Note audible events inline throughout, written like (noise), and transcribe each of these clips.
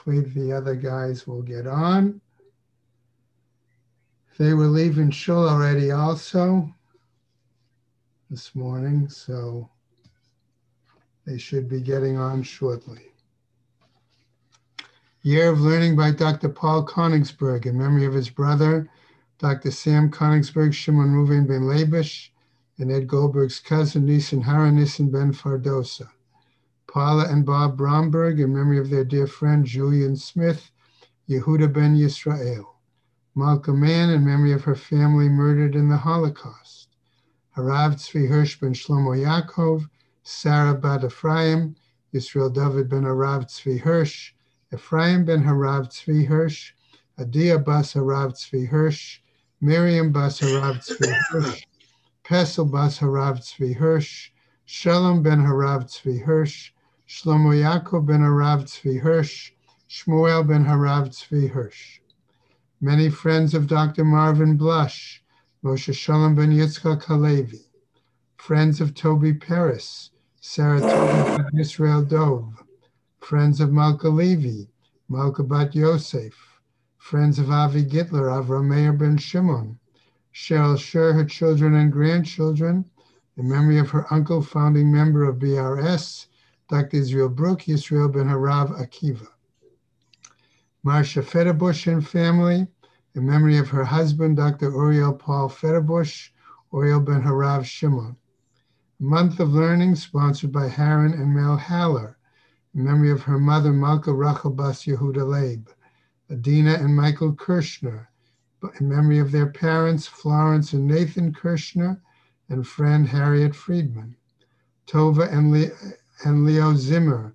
hopefully the other guys will get on. They were leaving shul already also this morning, so they should be getting on shortly. Year of Learning by Dr. Paul Koningsberg in memory of his brother, Dr. Sam Koningsberg, Shimon Ruven ben Labish, and Ed Goldberg's cousin, Nisan Hara Nisan ben Fardosa. Paula and Bob Bromberg in memory of their dear friend, Julian Smith, Yehuda ben Yisrael. Malka Mann in memory of her family murdered in the Holocaust. Harav Tzvi Hirsch ben Shlomo Yaakov, Sarah Bat Ephraim, Yisrael David ben Harav Tzvi Hirsch, Ephraim ben Harav Tzvi Hirsch, Adia bas Harav Tzvi Hirsch, Miriam bas Harav Tzvi Hirsch, Pesel bas Harav Tzvi Hirsch, Shalom ben Harav Tzvi Hirsch, Shlomo Yaakov ben Harav Tzvi Hirsch, Shmuel ben Harav Tzvi Hirsch. Many friends of Dr. Marvin Blush, Moshe Shalom ben Yitzchak Halevi, friends of Toby Paris, Sarah Toby ben Israel Dove, friends of Malka Levi, Malka Bat Yosef, friends of Avi Gitler, Avram Meir ben Shimon, Cheryl Sher, her children and grandchildren, in memory of her uncle, founding member of BRS, Dr. Israel Brook, Yisrael ben Harav Akiva. Marsha Federbush and family, in memory of her husband, Dr. Uriel Paul Federbush, Uriel ben Harav Shimon. Month of Learning, sponsored by Haran and Mel Haller, in memory of her mother, Malka Rachel Bas Yehuda Leib, Adina and Michael Kirschner, in memory of their parents, Florence and Nathan Kirschner, and friend Harriet Friedman. Tova and, Le- and Leo Zimmer,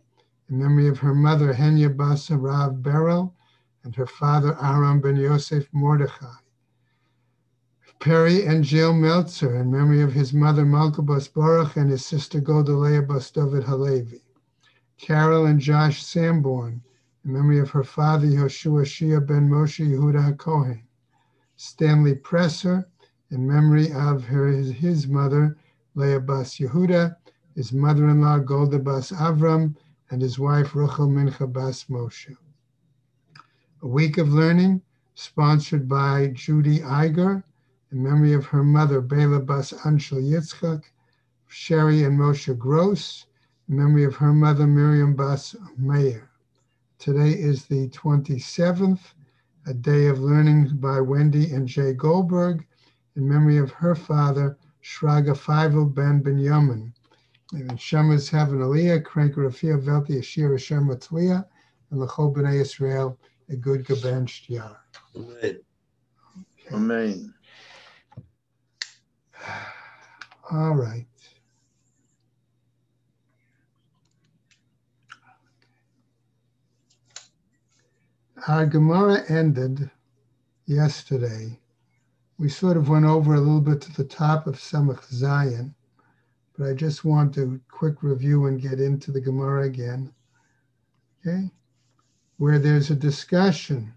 in memory of her mother, Henya Bas Rav Beryl, and her father, Aaron ben Yosef Mordechai. Perry and Jill Meltzer, in memory of his mother, Malka Bas Baruch, and his sister, Godalea Bas David Halevi. Carol and Josh Sanborn, in memory of her father, Yoshua Shia ben Moshe Yehuda Kohen. Stanley Presser, in memory of her, his, his mother, Leah Bas Yehuda, his mother-in-law, Golda Bas Avram, and his wife, Ruchel Mincha Bas Moshe. A week of learning, sponsored by Judy Iger, in memory of her mother, Bela Bas Anshel Yitzchak, Sherry and Moshe Gross, in memory of her mother, Miriam Bas Meir. Today is the 27th, a day of learning by Wendy and Jay Goldberg, in memory of her father, Shraga Feivel ben Binyamin. May the Shemas have an Aliyah, Crank Rafia Velti Ashir Hashem Matliya, and Lechol B'nai Israel, a good Gaben Shtiyar. Amen. Amen. (sighs) All right. Our Gemara ended yesterday. We sort of went over a little bit to the top of Samach Zayin, but I just want to quick review and get into the Gemara again. Okay? Where there's a discussion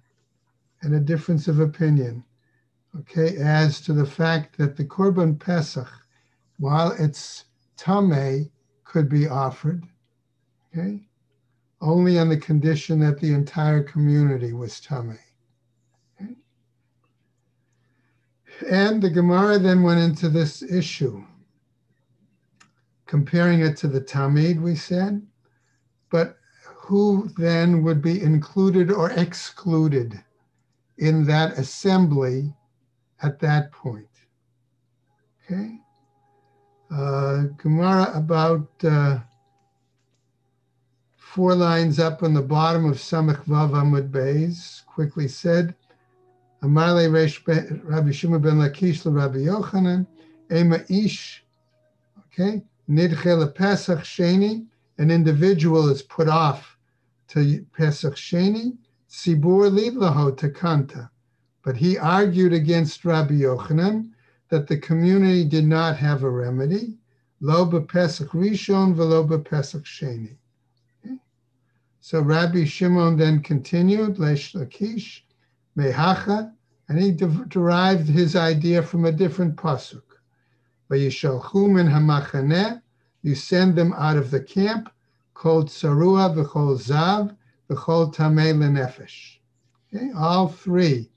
and a difference of opinion, okay, as to the fact that the Korban Pesach, while it's Tame, could be offered, okay, only on the condition that the entire community was Tame. Okay? And the Gemara then went into this issue, comparing it to the Tamid, we said, but who then would be included or excluded in that assembly at that point? Okay. Uh, Gemara about uh, four lines up on the bottom of Samach Vav Amud Beis, quickly said, Amale Resh Rabbi Shimon ben Lakish Rabbi Yochanan, Ema Ish, okay, Nidche Pesach Sheni, an individual is put off to Pesach Sheni, Sibur Lidlaho to Kanta. But he argued against Rabbi Yochanan that the community did not have a remedy, Lo Pesach Rishon velo Pesach Sheni. So Rabbi Shimon then continued, Reish Lakish, Mehacha, and he de- derived his idea from a different pasuk. You send them out of the camp, called Sarua v'chol zav, the chol tamei lenefesh. Okay, all three,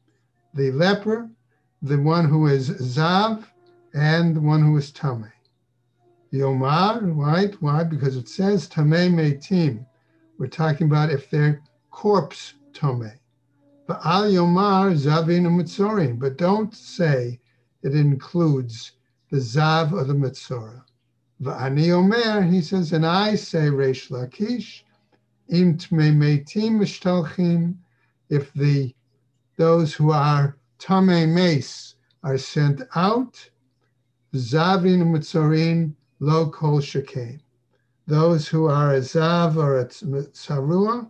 the leper, the one who is zav, and the one who is tamei. Yomar, right? Why? Because it says tamei metim. We're talking about if they're corpse tamei. But al yomar zavin u'mitzorim. But don't say it includes the zav of the mitzorah. V'ani omer, he says, and I say Reish Lakish, im tmei metim mishtalchim, if the those who are tamei mace are sent out, zavin u'mitzorim lo kol shekain. Those who are a zav or a tzarua,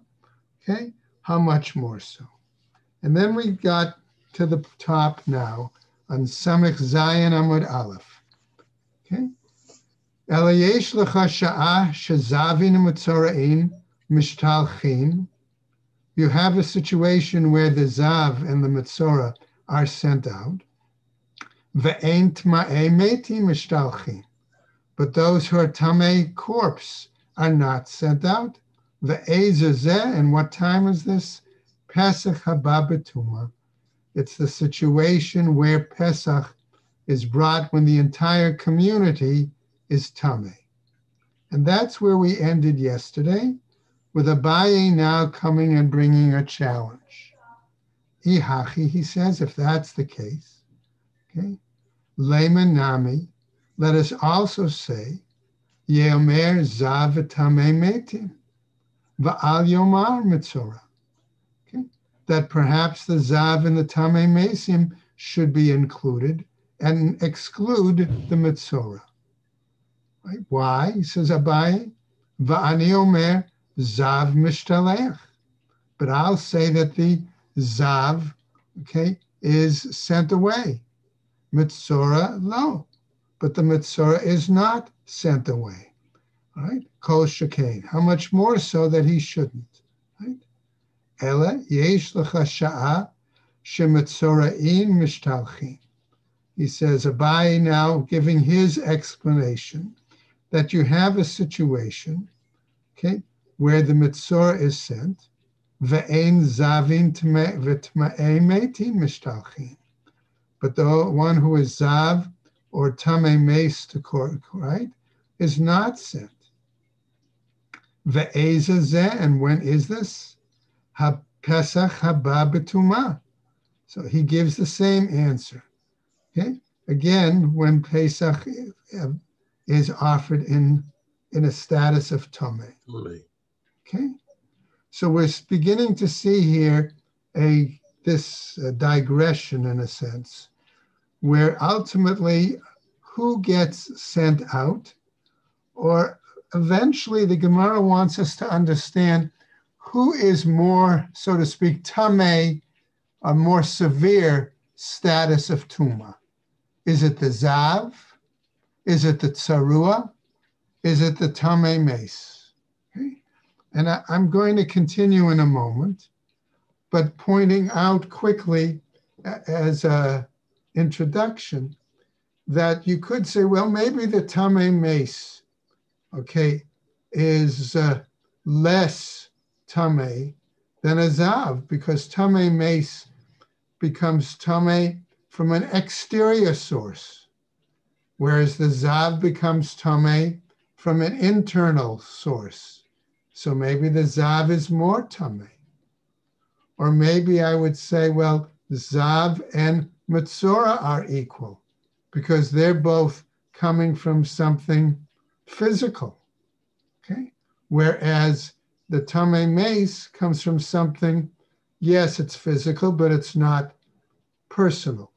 okay, how much more so? And then we got to the top now on Samech Zayin Amud Aleph. Okay. You have a situation where the zav and the mitzora are sent out. Mishtalchin. But those who are tamei corpse are not sent out. Ve'ezazeh, and what time is this? Pesach haba betuma. It's the situation where Pesach is brought when the entire community is Tameh. And that's where we ended yesterday, with Abaye now coming and bringing a challenge. Ihachi, he says, if that's the case, okay, Lema Nami, let us also say, Yeomer Zav Tameh Metim, Va'al Yomar Mitzorah that perhaps the Zav and the Tamei Mesim should be included and exclude the Mitzorah. Right? Why? He says, Abai, Va'ani Omer, Zav Mishtalech. But I'll say that the Zav, okay, is sent away. Mitzorah, no. But the Mitzorah is not sent away. All right? Kol Shekain. How much more so that he shouldn't? right? Ela yesh lecha sha'a shemetzora'in mishtalchin. He says, Abai now giving his explanation that you have a situation, okay, where the mitzorah is sent, ve'ein zavin metin. But the one who is zav or tame mace to court, right, is not sent. Ve'ezazeh, and when is this? Pesach haba. So he gives the same answer. Okay. Again, when Pesach is offered in in a status of tome. Okay. So we're beginning to see here a this uh, digression in a sense, where ultimately who gets sent out, or eventually the Gemara wants us to understand who is more, so to speak, tame, a more severe status of tuma? Is it the zav? Is it the tsarua? Is it the tame mace? Okay. And I, I'm going to continue in a moment, but pointing out quickly as a introduction that you could say, well, maybe the tame mace, okay, is uh, less tame than a zav, because tame mace becomes tame from an exterior source, whereas the zav becomes tame from an internal source. So maybe the zav is more tame. Or maybe I would say, well, zav and matzora are equal because they're both coming from something physical. Okay. Whereas the tame mace comes from something, yes, it's physical, but it's not personal.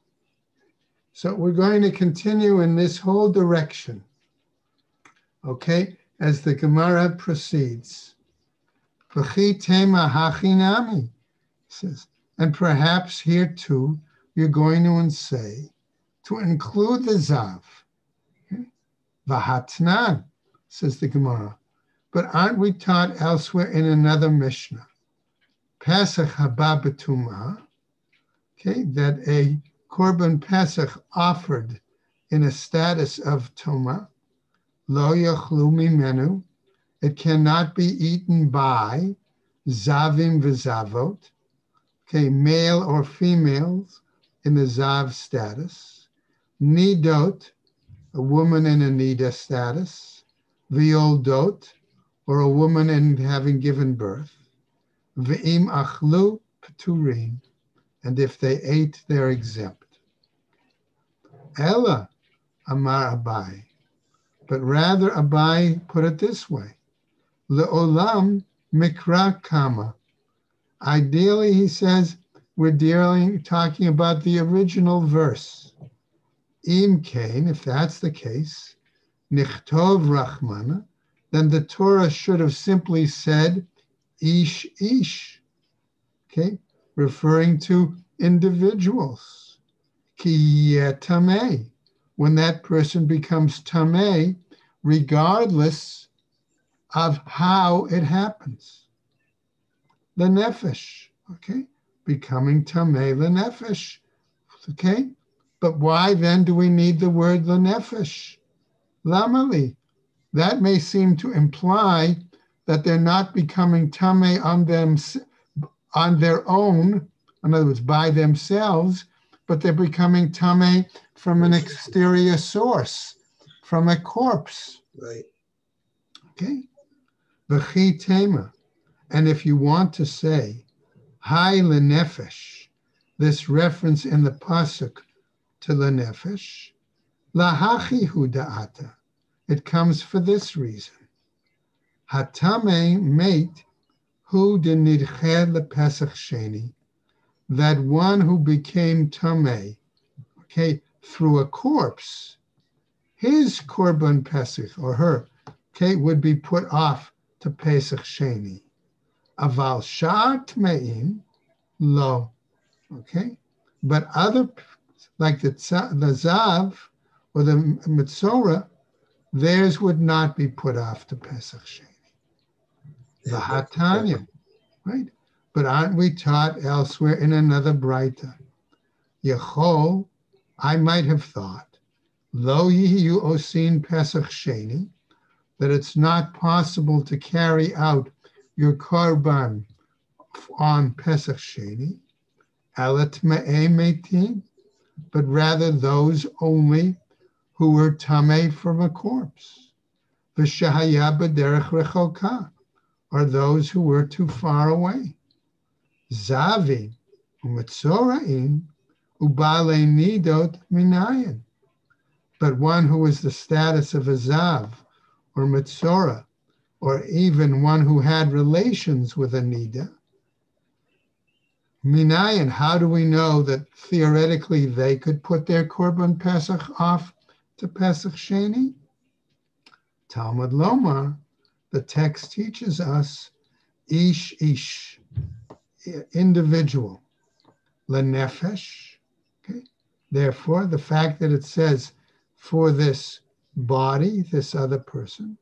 So we're going to continue in this whole direction, okay, as the Gemara proceeds. Says, and perhaps here too, you're going to say, to include the Zav. Vahatnan, says the Gemara. But aren't we taught elsewhere in another Mishnah, Pesach haba betuma, okay, that a korban Pesach offered in a status of tuma, lo yachlu mimenu, it cannot be eaten by Zavim v'zavot, okay, male or females in the Zav status. Nidot, a woman in a Nida status. Violdot, or a woman in having given birth. V'im achlu paturin, and if they ate, they're exempt. Ella, Amar Abai, but rather Abai put it this way. Le'olam mikra kama. Ideally, he says, we're dealing, talking about the original verse. Im kain, if that's the case, nichtov rachmana, then the Torah should have simply said ish ish, okay, referring to individuals. Ki when that person becomes tame, regardless of how it happens. The nefesh, okay, becoming tame the nefesh, okay. But why then do we need the word the nefesh? Lamali, that may seem to imply that they're not becoming tame on them on their own, in other words, by themselves, but they're becoming tame from an exterior source, from a corpse. Right. Okay. V'chi tema. And if you want to say, Hai lenefesh, this reference in the pasuk to lenefesh, lahachi hu da'ata. It comes for this reason. Hatame mate hu de nidcher lepesach sheni, that one who became tame, okay, through a corpse, his korban pesach or her, okay, would be put off to pesach sheni. Aval shar tmeim lo, okay, but other like the the zav or the mitzora theirs would not be put off to Pesach Sheni. The Hatanya, right? But aren't we taught elsewhere in another Breita? Yechol, I might have thought, lo yihu osin Pesach Sheni, that it's not possible to carry out your korban on Pesach Sheni, me'emetin, but rather those only who were tame from a corpse. V'shahaya b'derech rechoka, are those who were too far away. Zavi u'metzoraim ubale nidot minayin. But one who is the status of a zav or metzora, or even one who had relations with a nida, minayin, how do we know that theoretically they could put their korban pesach off to Pesach Sheni? Talmud Lomar, the text teaches us ish ish, individual, lenefesh. Okay, therefore, the fact that it says for this body, this other person,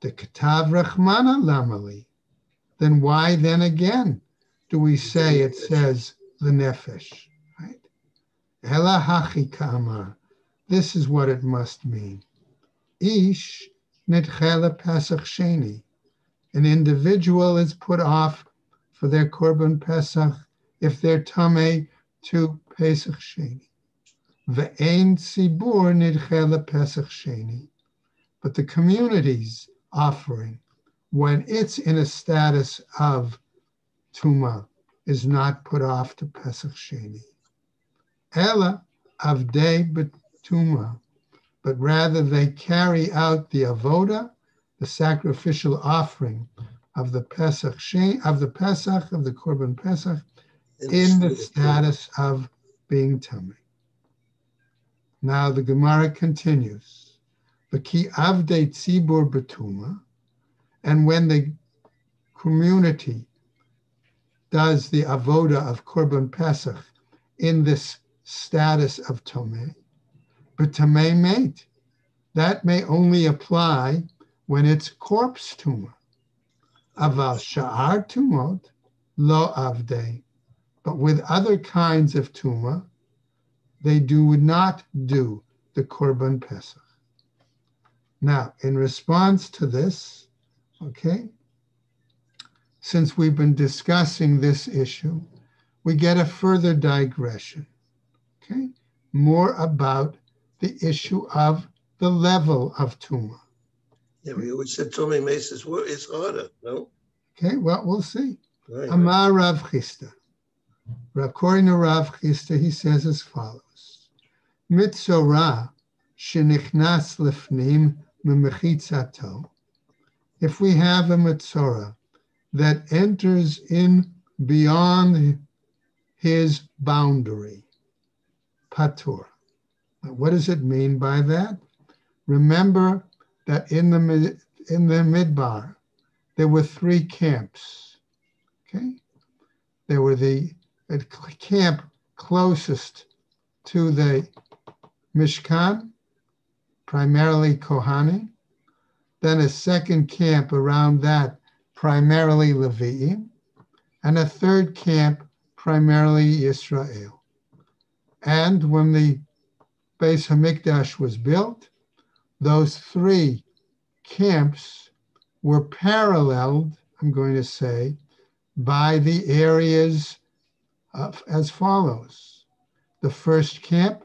the katav rachmana lamali, then why then again do we say it says the nefesh, right? Ela hachi kamar this is what it must mean. Ish nitchela Pesach Sheni. An individual is put off for their korban Pesach if they're tame to Pesach Sheni. Ve'ein tzibur nidchela Pesach Sheni. But the community's offering, when it's in a status of tuma, is not put off to Pesach Sheni. Ella avdei tuma, but rather they carry out the avoda, the sacrificial offering of the Pesach of the Pesach of the Korban Pesach, in the status of being tummy. Now the Gemara continues. V'ki avde tzibur betuma, and when the community does the avoda of Korban Pesach in this status of Tomei, but tamei mate. That may only apply when it's corpse tumor. Aval sha'ar tumot lo avde. But with other kinds of tumor, they do would not do the korban pesach. Now, in response to this, okay, since we've been discussing this issue, we get a further digression. Okay, more about the issue of the level of tumah. Yeah, we always said Tommy Mace's work is harder, no? Okay, well, we'll see. Right. Amar Rav Chisda. According to Rav Chisda, he says as follows: Mitzorah shenichnas lefnim memechitzato. If we have a mitzorah that enters in beyond his boundary, patur. What does it mean by that? Remember that in the in the midbar there were three camps. Okay, there were the camp closest to the Mishkan, primarily Kohanim, then a second camp around that, primarily Levi'im, and a third camp, primarily Israel. And when the Beis Hamikdash was built, those three camps were paralleled, I'm going to say, by the areas of, as follows. The first camp,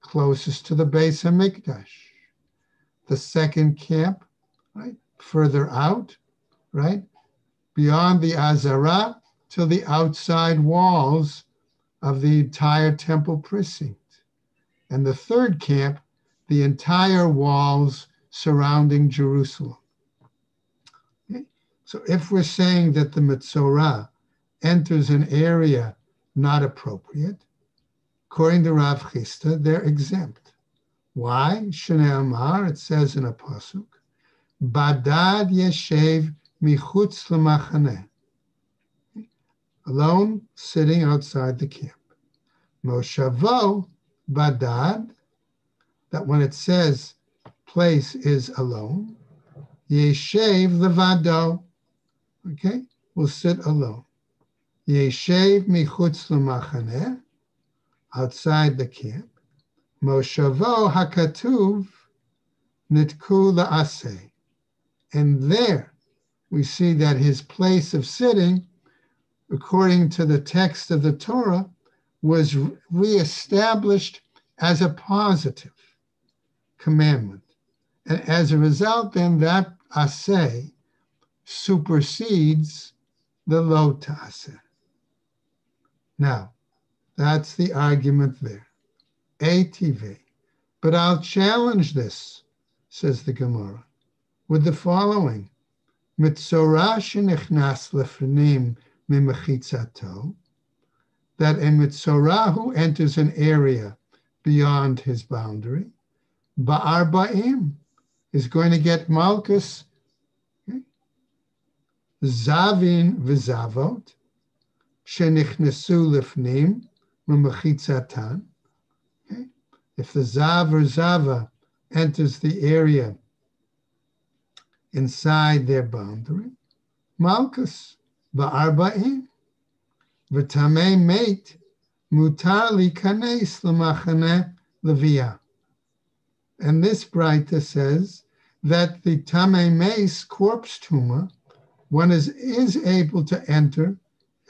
closest to the Beis Hamikdash. The second camp, right, further out, right, beyond the Azara to the outside walls of the entire temple precinct. And the third camp the entire walls surrounding Jerusalem. Okay? So if we're saying that the Metzorah enters an area not appropriate, according to Rav Chisda, they're exempt. Why? Shnei Amar, it says in a pasuk, Badad yeshev michutz lemachaneh. Alone, sitting outside the camp. Moshavo badad that when it says place is alone, Yeshev levado, okay, will sit alone. Yeshev michutz l'machaneh, outside the camp. Moshavo hakatuv nitku la'aseh. And there we see that his place of sitting, according to the text of the Torah, was reestablished as a positive commandment. And as a result, then that aseh supersedes the lo ta'aseh. Now, that's the argument there. ATV. But I'll challenge this, says the Gemara, with the following. That a mitzorah who enters an area beyond his boundary, Ba'arba'im is going to get Malchus. Zavin v'zavot shenichnesu lifnim m'mechitzatan. Okay? If the Zav or Zava enters the area inside their boundary, Malchus ba'arba'im v'tamei mate mutar li kanes l'machane leviyah. And this Breita says that the Tame Mace corpse tumor, one is, is able to enter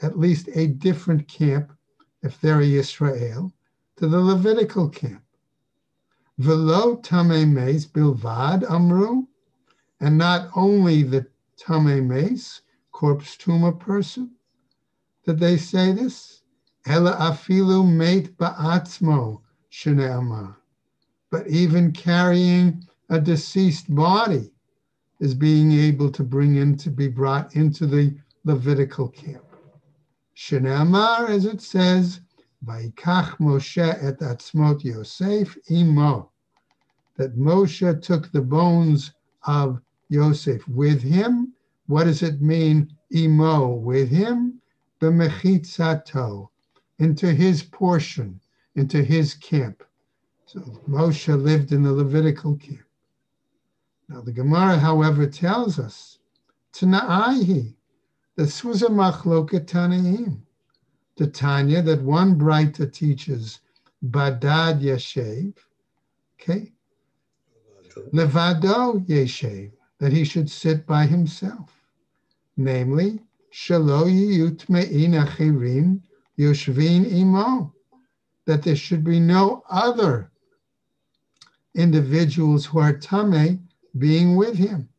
at least a different camp, if they're Israel, to the Levitical camp. Velo Tame Mace Bilvad Amru, and not only the Tame Mace, corpse tumor person, did they say this? Ela afilu mate ba'atzmo, Shene Amar but even carrying a deceased body is being able to bring in to be brought into the Levitical camp. Shenamar, as it says, Vaikach Moshe et atzmot Yosef imo, that Moshe took the bones of Yosef with him. What does it mean, imo, with him? B'mechitzato, into his portion, into his camp. So Moshe lived in the Levitical camp. Now the Gemara, however, tells us Tanaihi. This was a machloket Tanaim. The Tanya that one Breita teaches Badad Yeshev, okay, Levado Yeshev, that he should sit by himself. Namely, shelo yutmein achirim yoshvin imo, that there should be no other individuals who are tame being with him.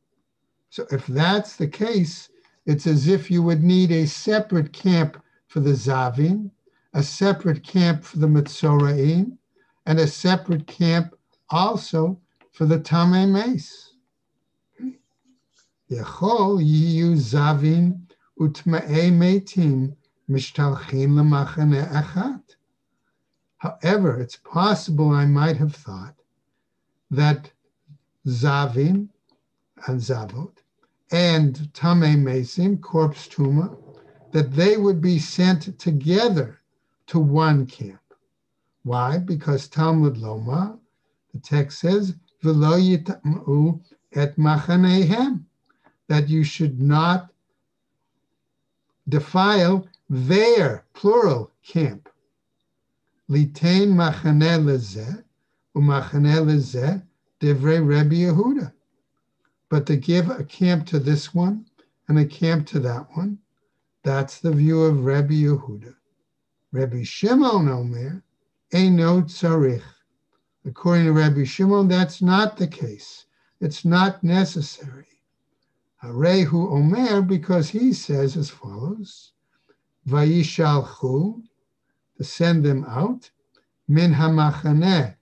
So if that's the case, it's as if you would need a separate camp for the Zavin, a separate camp for the Mitzoraim, and a separate camp also for the Tame Mace. Yechol yiyu metim mishtalchin. However, it's possible I might have thought that Zavin and Zavot and Tame Mesim, corpse tuma, that they would be sent together to one camp. Why? Because Talmud Loma, the text says, V'lo et machanehem, that you should not defile their, plural, camp. Litain machane lezeh, umachane lezeh, divrei Rebbe Yehuda. But to give a camp to this one and a camp to that one, that's the view of Rebbe Yehuda. Rebbe Shimon Omer, no tzarich. According to Rebbe Shimon, that's not the case. It's not necessary. Harehu Omer, because he says as follows, Vayishalchu, to send them out, min hamachaneh,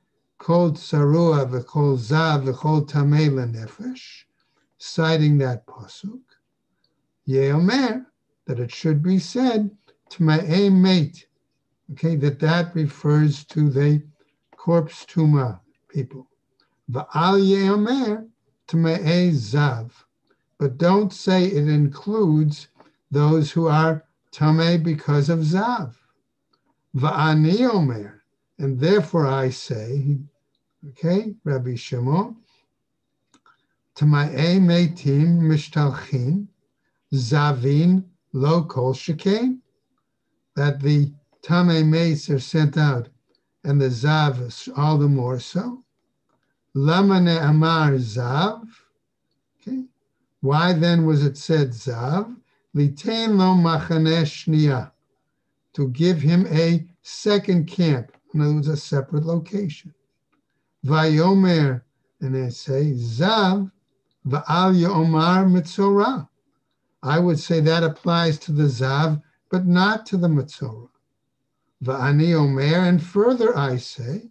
kol tsarua v'kol zav v'kol tamei nefesh, citing that pasuk. Yeomer, that it should be said, to my aim mate, okay, that that refers to the corpse tuma people. Va'al yeomer, to my zav, but don't say it includes those who are tame because of zav. Va'ani omer, and therefore I say, okay, Rabbi Shimon, to Tama'e metim mishtalchin, zavin lo kol shekain, that the tame mates are sent out, and the zav all the more so. Lamane amar zav, okay, why then was it said Zav? Litain lo machane to give him a second camp. In other words, a separate location. Vayomer, and they say Zav va'al yomar mitzorah. I would say that applies to the Zav, but not to the mitzorah. Va'ani omer, and further I say,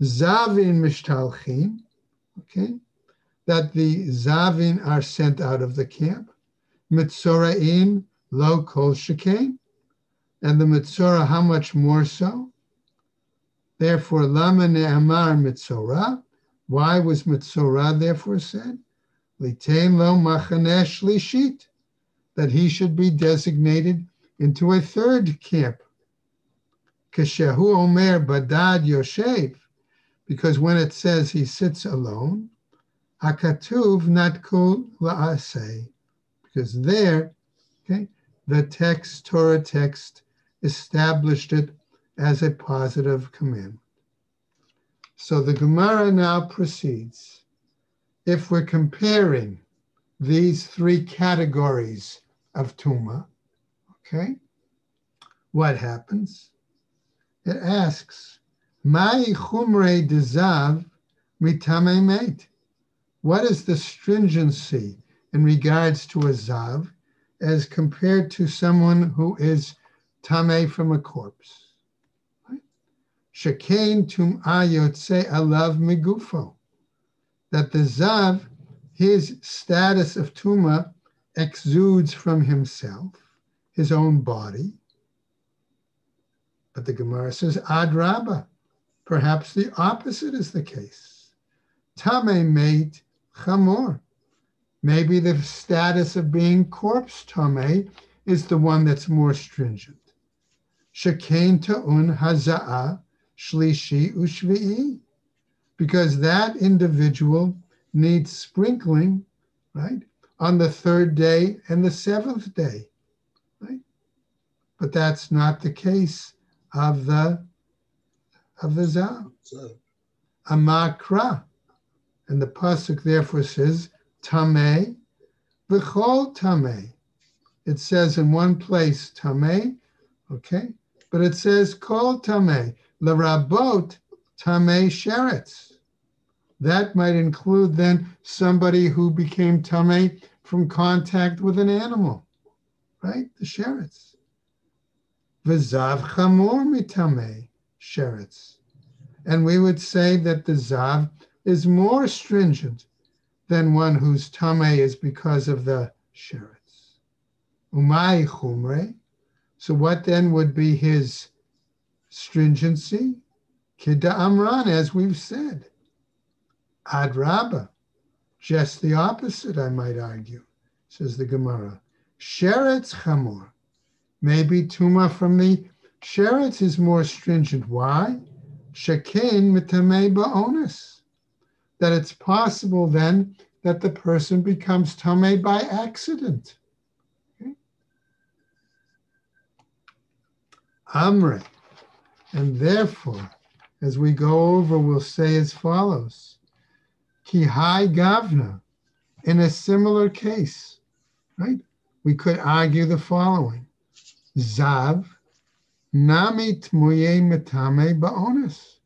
Zavin mishtalchin, okay, that the Zavin are sent out of the camp. Mitzoraim lo kol shekain. And the Mitzora, how much more so? Therefore, lama ne'amar Mitzora. Why was Mitzora therefore said? Litain lo machanesh lishit. That he should be designated into a third camp. Keshehu omer badad yoshev. Because when it says he sits alone, Akatuv natkul la'aseh, because there, okay, the text, Torah text, established it as a positive commandment. So the Gemara now proceeds. If we're comparing these three categories of Tuma, okay, what happens? It asks, Mai chumre dezav mitame meit. What is the stringency in regards to a zav as compared to someone who is tame from a corpse? Shekain tum ayotse alav migufo. That the zav, his status of tuma, exudes from himself, his own body. But the Gemara says, adraba. Perhaps the opposite is the case. Tame mate chamor. Maybe the status of being corpse tame is the one that's more stringent. Shekain ta'un haza'a shlishi ushvi'i. Because that individual needs sprinkling, right, on the third day and the seventh day, right? But that's not the case of the of the zav. Amakra. And the pasuk therefore says, Tameh v'chol tameh. it says in one place Tameh, okay, but it says Kol Tameh, Larabot Tame Sheretz. That might include then somebody who became Tame from contact with an animal, right? The Sheretz. V'zav chamor mitameh sheretz. And we would say that the zav is more stringent than one whose Tame is because of the sheretz. Umay chumre. So what then would be his stringency? Kidda amran, as we've said. Ad Adraba. Just the opposite, I might argue, says the Gemara. Sheretz chamor. Maybe tuma from the sheretz is more stringent. Why? Shekain mitamei ba'onis. That it's possible then that the person becomes tame by accident. Okay? And therefore, as we go over, we'll say as follows. Ki hai gavna. In a similar case, right? We could argue the following. Zav, namit muye metame ba'onis.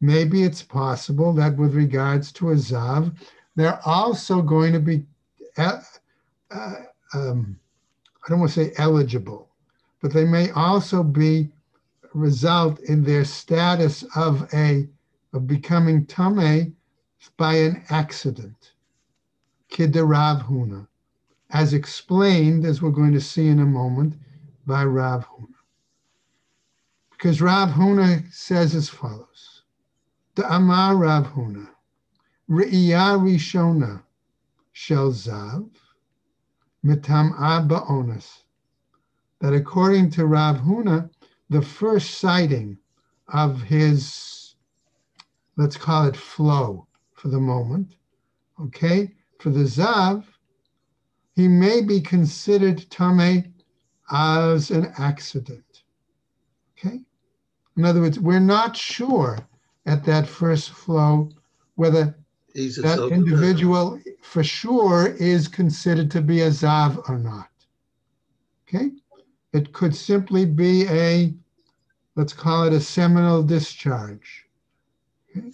Maybe it's possible that with regards to a Zav, they're also going to be, uh, uh, um, I don't want to say eligible, but they may also be result in their status of a of becoming tame by an accident. Kidarav Huna, as explained, as we're going to see in a moment, by Rav Huna. Because Rav Huna says as follows The Amar Rav Huna, Re'iyah Rishona Shel Zav, Mitam Abba Onus. That according to Rav Huna, the first sighting of his, let's call it flow for the moment, okay, for the Zav, he may be considered Tame as an accident. Okay? In other words, we're not sure at that first flow whether He's that individual for sure is considered to be a Zav or not. Okay? It could simply be a, let's call it a seminal discharge. Okay?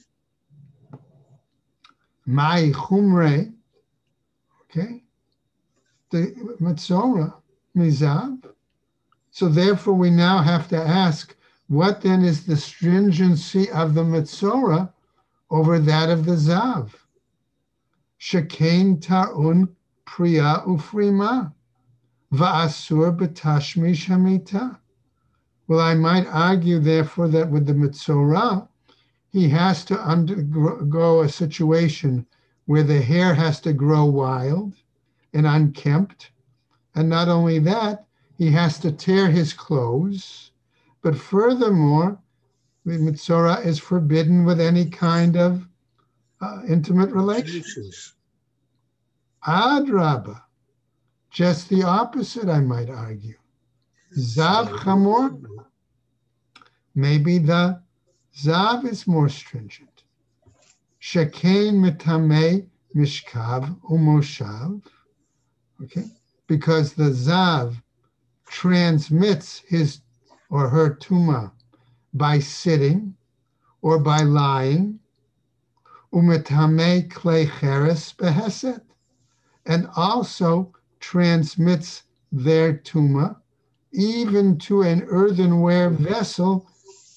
Mai chumre, okay? The Matzora, Mizav. So therefore, we now have to ask, what then is the stringency of the Matzora over that of the Zav? Shekain ta'un priya ufrima, va'asur betashmi shamita. Well, I might argue, therefore, that with the Mitzorah, he has to undergo a situation where the hair has to grow wild and unkempt. And not only that, he has to tear his clothes. But furthermore, the Mitzorah is forbidden with any kind of uh, intimate relations. Adraba, just the opposite, I might argue. Zav chamor, maybe the Zav is more stringent. Shekain mitame mishkav umoshav. Okay, because the Zav transmits his or her tuma by sitting or by lying. Umetame klei cheres beheset, and also transmits their tuma even to an earthenware vessel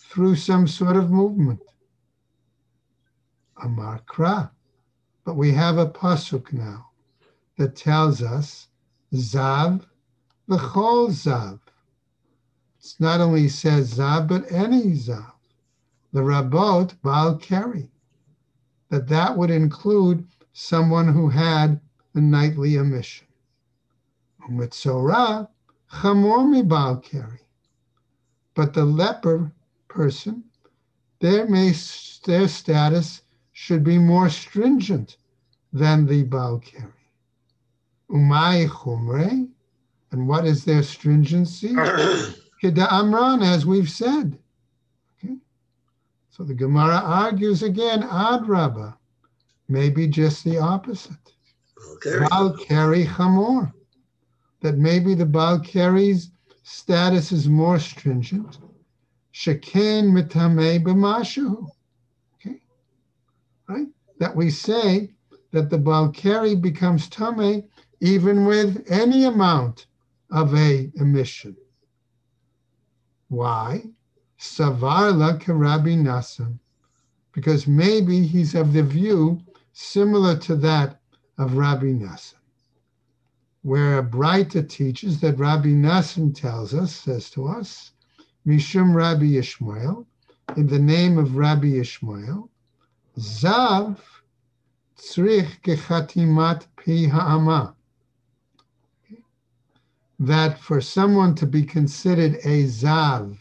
through some sort of movement. Amarkra. But we have a pasuk now that tells us Zav v'chol Zav. It's not only says Zav, but any Zav. The Rabot Baal Keri. That that would include someone who had a nightly emission. Mitzorah chamor mi Baal But the leper person, their, may, their status should be more stringent than the Baal Keri. Umay chumre, and what is their stringency? (coughs) Keda Amran, as we've said. Okay. So the Gemara argues again, Adraba, maybe just the opposite. Keri chamor. That maybe the Balkari's status is more stringent. Shekain mitame b'mashu. Okay, right? That we say that the Balkari becomes tame even with any amount of a emission. Why? Savarla Karabi Nassim. Because maybe he's of the view similar to that of Rabbi Nassim, where a Braita teaches that Rabbi Nassim tells us, says to us, Mishum Rabbi Ishmael, in the name of Rabbi Ishmael, Zav tzrich kechatimat pi ha'ama. That for someone to be considered a Zav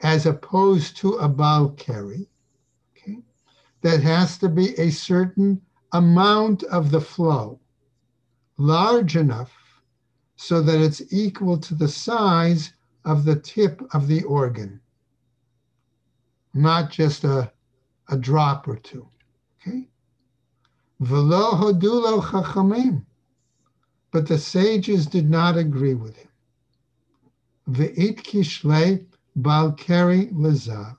as opposed to a Balkari, okay, that has to be a certain amount of the flow, large enough so that it's equal to the size of the tip of the organ, not just a, a drop or two. Okay? Velo hodulo chachamim. But the sages did not agree with him. Ve'it kishle balkeri lezav.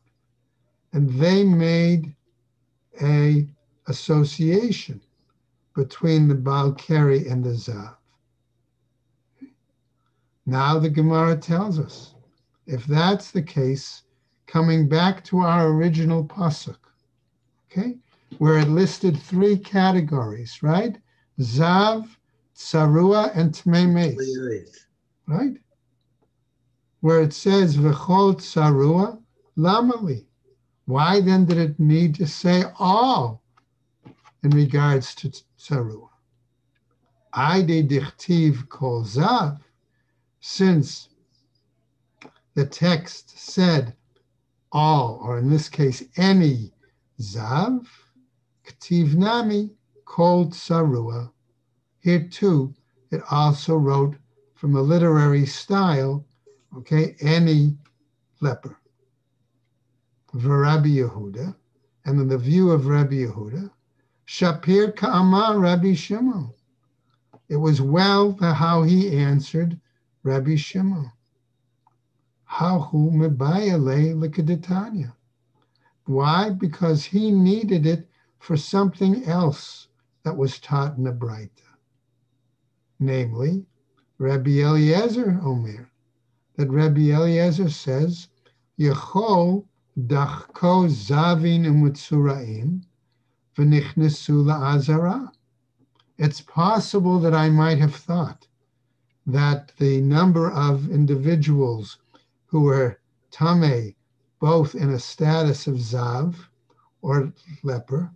And they made a association between the Balkari and the Zav. Now the Gemara tells us, if that's the case, coming back to our original pasuk, okay, where it listed three categories, right? Zav, Tsarua, and Tmemes, right? Where it says V'chol Tsarua, Lamali. Why then did it need to say all in regards to Tsarua? Ide dichtiv kol Zav, since the text said all, or in this case, any Zav, Ktiv Nami, Kol Tsarua. Here too, it also wrote from a literary style, okay, any leper. Rabbi Yehuda, and in the view of Rabbi Yehuda, Shapir Ka'amar Rabbi Shimon. It was well for how he answered Rabbi Shimon. Hahu mebayale likaditanya. Why? Because he needed it for something else that was taught in the Braita. Namely, Rabbi Eliezer Omer, that Rabbi Eliezer says, Yechol dachko zavin umutsuraim v'nichnesu la'azara. It's possible that I might have thought that the number of individuals who were tame, both in a status of zav or leper,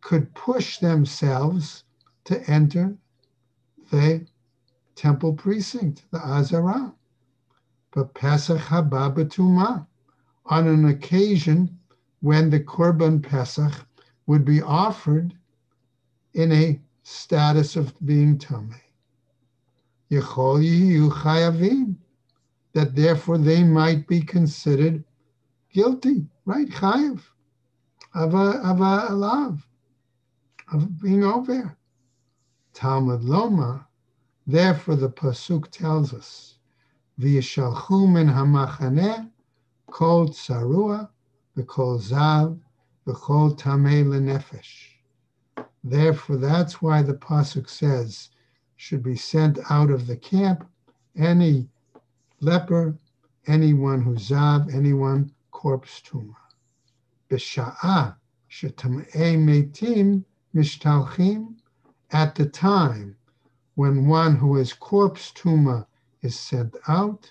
could push themselves to enter the temple precinct, the Azara. But Pesach haba on an occasion when the Korban Pesach would be offered in a status of being Tameh. That therefore they might be considered guilty, right? Chayav, of a, of a love, of being over. Talmud Loma, therefore the Pasuk tells us, V'yishalchu min hamachaneh kol tsarua v'kol zav v'kol tamei lenefesh. Therefore, that's why the pasuk says, should be sent out of the camp any leper, anyone who's zav, anyone corpse tuma. B'sha'ah shetamei metim mishtalchim. At the time when one who is corpse tumor is sent out,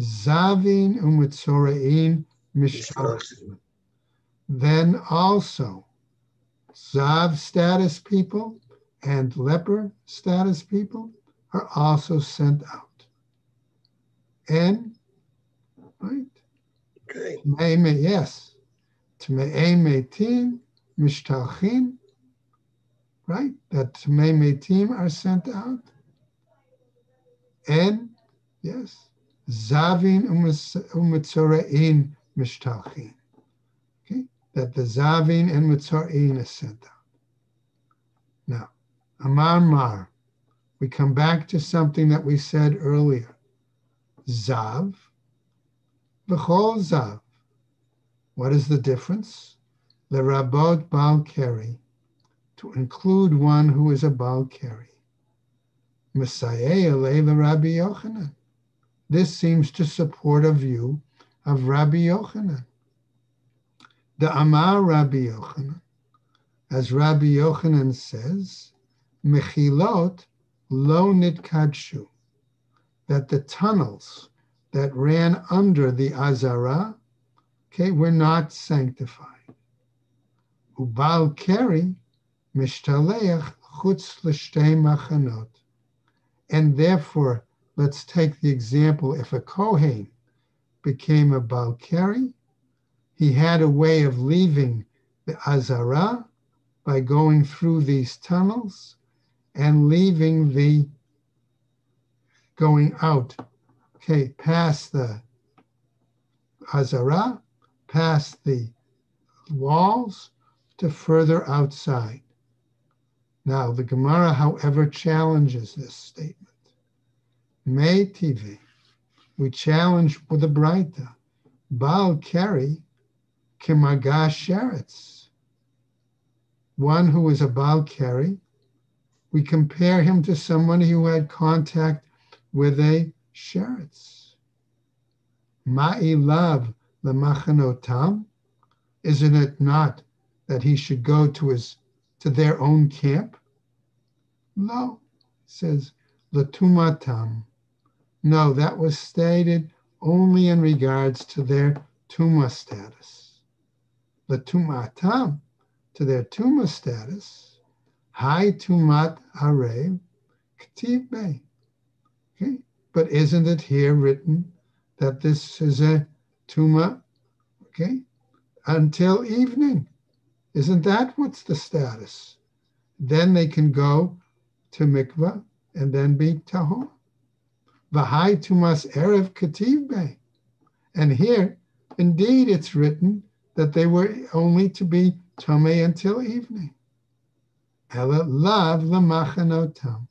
Zavin umitzorein mishtalchim. Then also, Zav status people and leper status people are also sent out. And, right? Okay. Yes. Tmei metim mishtalchim, right? That Tmei metim are sent out. And, yes, Zavin umitzorein mishtalchim. Okay? That the Zavin and Mitzorein is sent out. Now, Amar Mar, we come back to something that we said earlier. Zav, v'chol zav. What is the difference? The rabot bal keri, to include one who is a bal keri. Messiah the Rabbi Yochanan. This seems to support a view of Rabbi Yochanan. The Amar Rabbi Yochanan, as Rabbi Yochanan says, Mechilot lo nitkadshu, that the tunnels that ran under the Azara, okay, were not sanctified. Ubal keri mishtaleach chutz l'shtei machanot. And therefore, let's take the example if a Kohen became a Balkari, he had a way of leaving the Azara by going through these tunnels and leaving the going out, okay, past the Azara, past the walls to further outside. Now, the Gemara, however, challenges this statement. May TV, we challenge with the Braita, Baal Keri Kimagash Sheretz. One who is a Baal Keri, we compare him to someone who had contact with a Sheretz. Ma'ilav lemachanotam, isn't it not that he should go to his to their own camp? No, says latumatam. No, that was stated only in regards to their tuma status the tumatam, to their tuma status, high tumat arev ktiv be. Okay, but isn't it here written that this is a tuma? Okay, until evening. Isn't that what's the status? Then they can go to mikvah and then be tahor. V'hai tumas erev kativ be. And here, indeed, it's written that they were only to be tame until evening. Ela lav lamachanotam,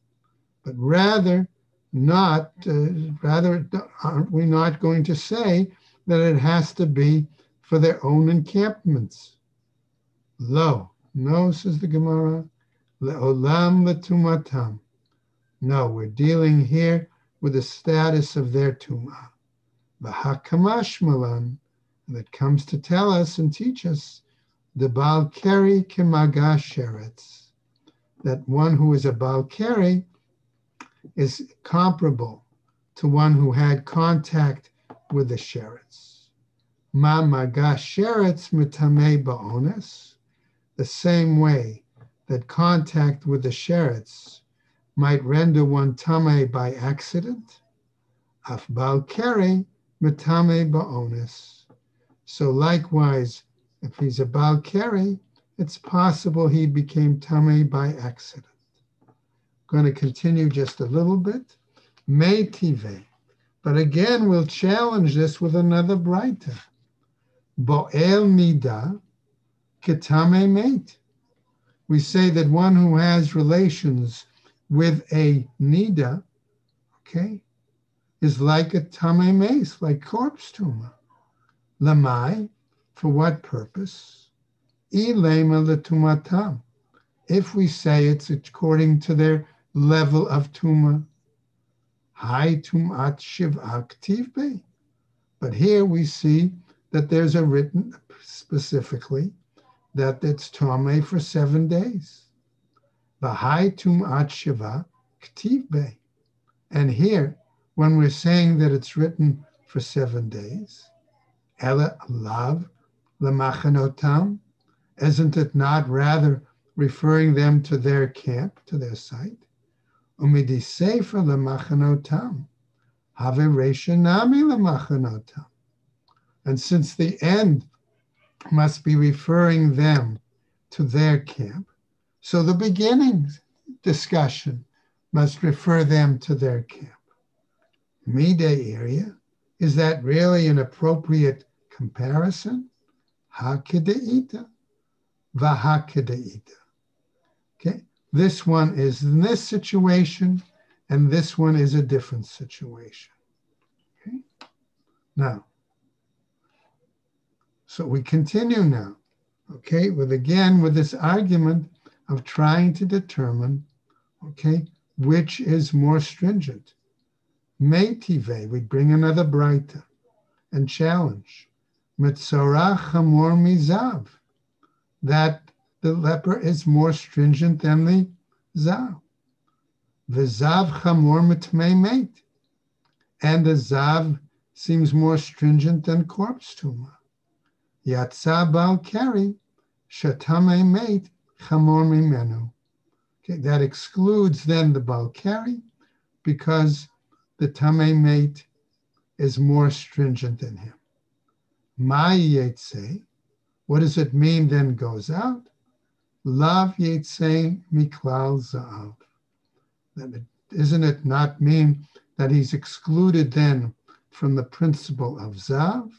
but rather not, uh, rather aren't we not going to say that it has to be for their own encampments? Lo, no, says the Gemara, leolam letumatam. No, we're dealing here with the status of their tumah. V'hakamash malan, that comes to tell us and teach us the Balkari Kimaga Sheretz, that one who is a Balkari is comparable to one who had contact with the sherets. Ma Maga Sheretz Mitame Ba'ones, the same way that contact with the sherets might render one Tame by accident, Af Balkari Mitame Ba'ones so likewise, if he's a Balkari, it's possible he became Tame by accident. Going to continue just a little bit. May tive. But again, we'll challenge this with another Braita. Bo'el nida ketame mate. We say that one who has relations with a nida, okay, is like a tame mace, like corpse tumor. Lamai, for what purpose? If we say it's according to their level of tuma, high tumat shiv aktiv. But here we see that there's a written specifically that it's tame for seven days. V'hai tumat shiva ktiv. And here, when we're saying that it's written for seven days, Ela lav lemachanotam? Isn't it not rather referring them to their camp, to their site? Umidisefer lemachanotam. Have nami lemachanotam. And since the end must be referring them to their camp, so the beginning discussion must refer them to their camp. Mide area, is that really an appropriate comparison, hakedeita, vahakedeita. Okay, this one is in this situation, and this one is a different situation. Okay? Now, so we continue now, okay, with again with this argument of trying to determine, okay, which is more stringent. Meitive, we bring another braita and challenge. Mitzorah chamor mizav, that the leper is more stringent than the zav. V'zav chamor mitmei mate. And the zav seems more stringent than corpse tuma. Yatsa bal keri shatame mate chamor mimenu. Okay, that excludes then the balkari because the tame mate is more stringent than him. My yetse, what does it mean then goes out? Lav yetse miklal za'av. Isn't it not mean that he's excluded then from the principle of zav?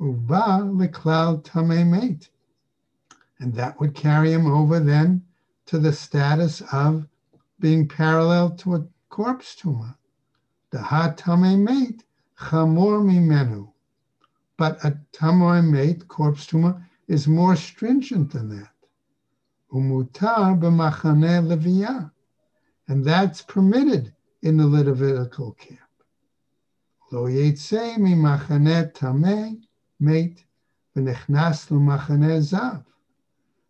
Uba liklal tame mate. And that would carry him over then to the status of being parallel to a corpse tumor. The hatame mate chamor mimenu. But a tamor mate, corpse tumor, is more stringent than that. Umutar b'machane leviyah. And that's permitted in the Levitical camp. Lo yetze mi machane mate v'nechnas l'machane zav.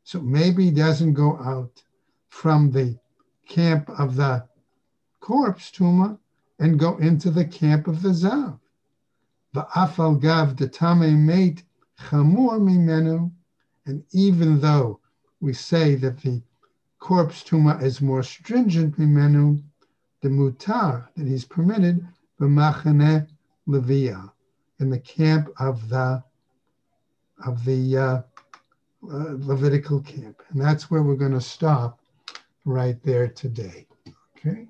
So maybe he doesn't go out from the camp of the corpse tumor and go into the camp of the zav. Va'afal gav detame mate chamur mimenu. And even though we say that the corpse tumor is more stringent mimenu, the mutar that he's permitted b'machane levia in the camp of the of the uh, uh, Levitical camp. And that's where we're going to stop right there today. Okay.